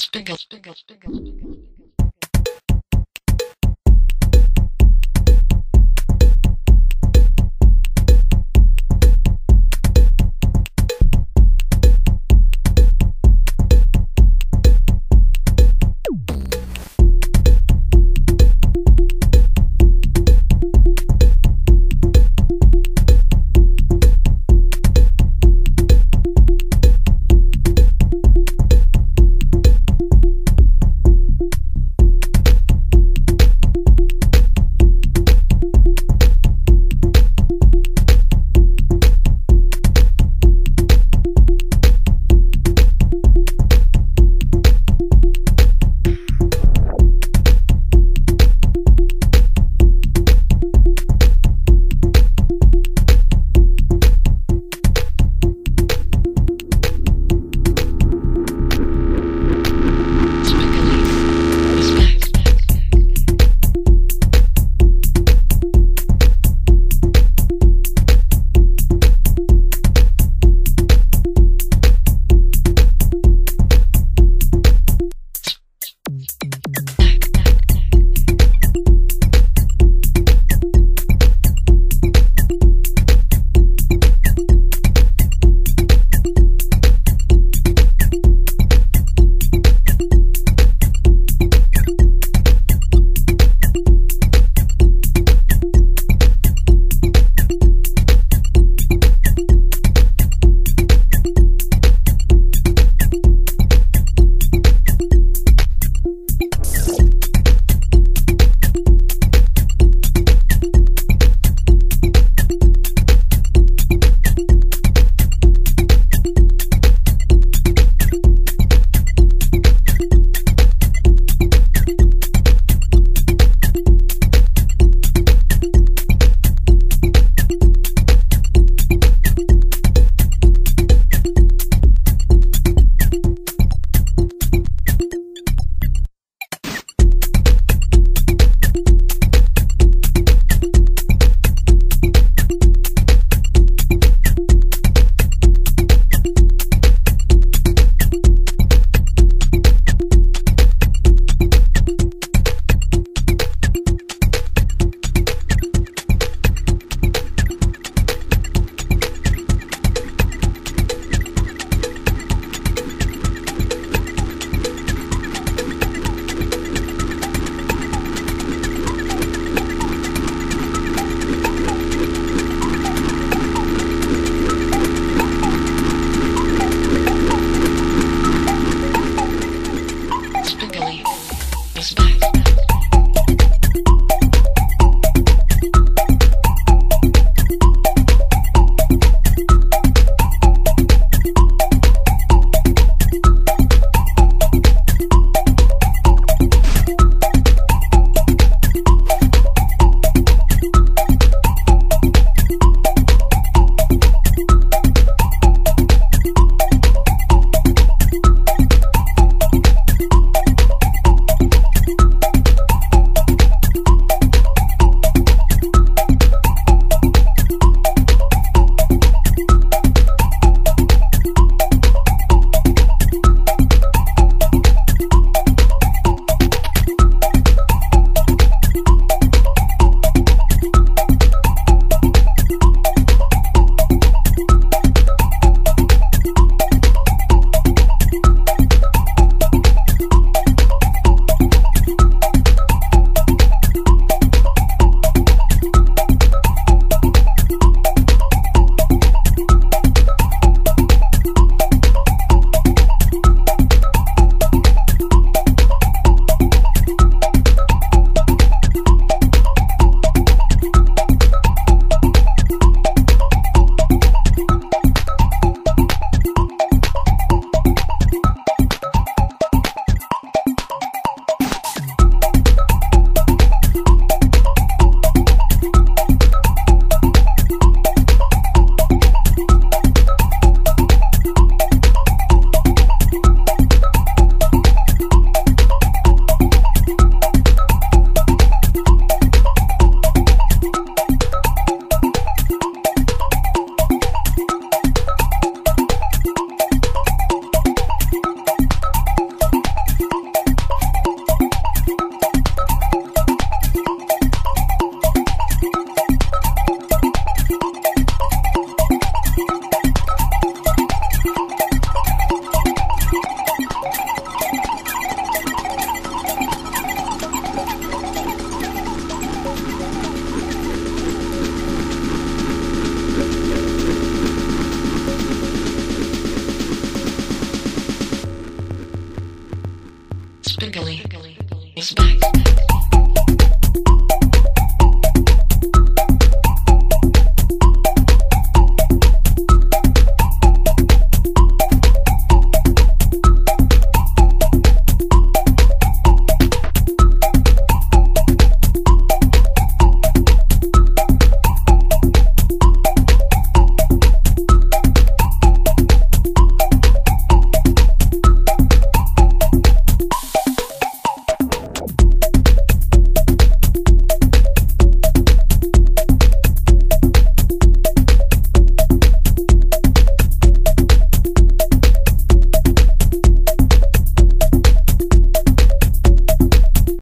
Spiegel, Spiegel, Spiegel, Spiegel. Peace.